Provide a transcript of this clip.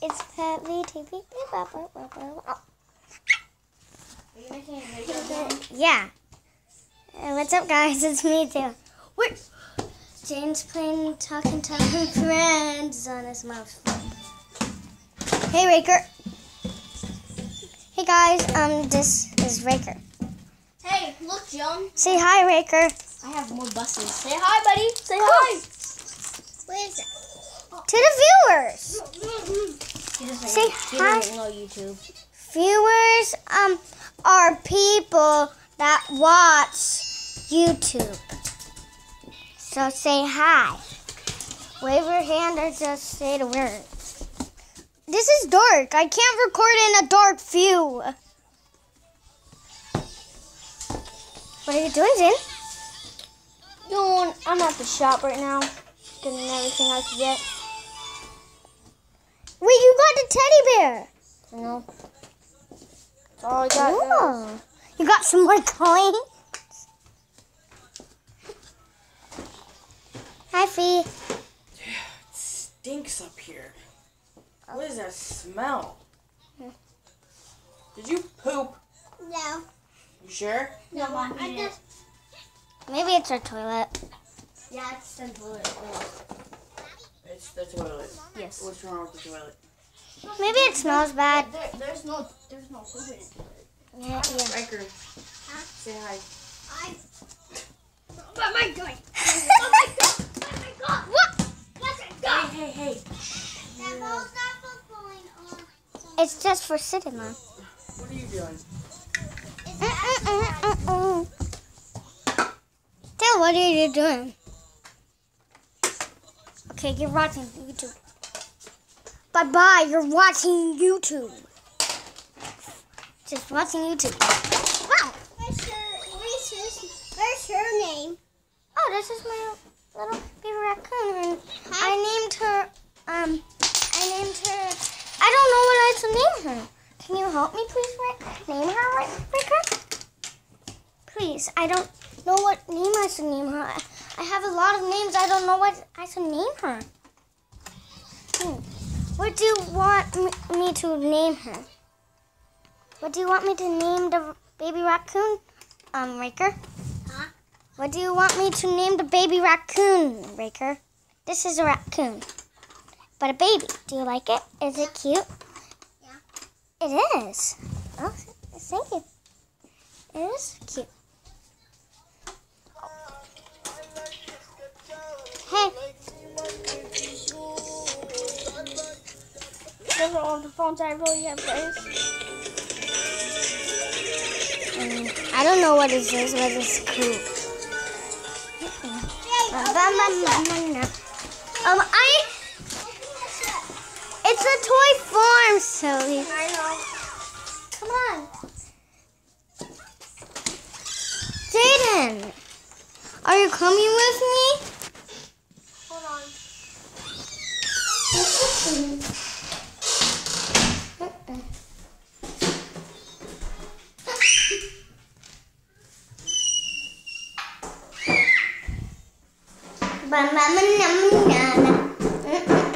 It's Pet VTV. Are you making? Yeah. Uh, what's up, guys? It's me too. Wait. Jane's playing Talking Talking Friends on his phone. Hey, Raker. Hey, guys. Um, this is Raker. Hey, look, Joan. Say hi, Raker. I have more buses. Say hi, buddy. Say hi. Where is it? To the viewers. Say hi. doesn't know YouTube. Viewers um are people that watch YouTube. So say hi. Wave your hand or just say the words. This is dark. I can't record in a dark view. What are you doing, Zin? Joan, I'm at the shop right now. Getting everything I can get. Wait, you got the teddy bear. You know? That's all I got. guys. Oh, you got some more coins. Hi, Fee. It stinks up here. What is that smell? Did you poop? No. You sure? No, I just. Maybe it's our toilet. Yeah, it's the toilet. It's the toilet. Yes. What's wrong with the toilet? Maybe it smells bad. There, there's no, there's no food in it. Yeah, yeah. Riker, say hi. What am I oh doing? Oh my god! Oh my god! What? Let it go! Hey, hey, hey. That ball's not for going on. It's just for cinema. What are you doing? Mm, mm, mm, Dale, what are you doing? Okay, you're watching YouTube. Bye bye, you're watching YouTube. Just watching YouTube. Wow. Where's your, where's his, where's her name? Oh, this is my little baby raccoon. And I named her, um, I named her, I don't know what I should name her. Can you help me, please, Rick? Name her, Ricker? Please, I don't know what name I should name her. I, have a lot of names. I don't know what I should name her. Hmm. What do you want me, to name her? What do you want me to name the baby raccoon, um, Raker? Huh? What do you want me to name the baby raccoon, Raker? This is a raccoon, but a baby. Do you like it? Is it cute? Yeah. It is. Oh, thank you. It is cute. Those are all the phones I really have, guys. um, I don't know what it is, but it's cool. Um, I. It's a toy farm, Sally. I know. Come on. Jaden, are you coming with me? Ba ba ba na na na.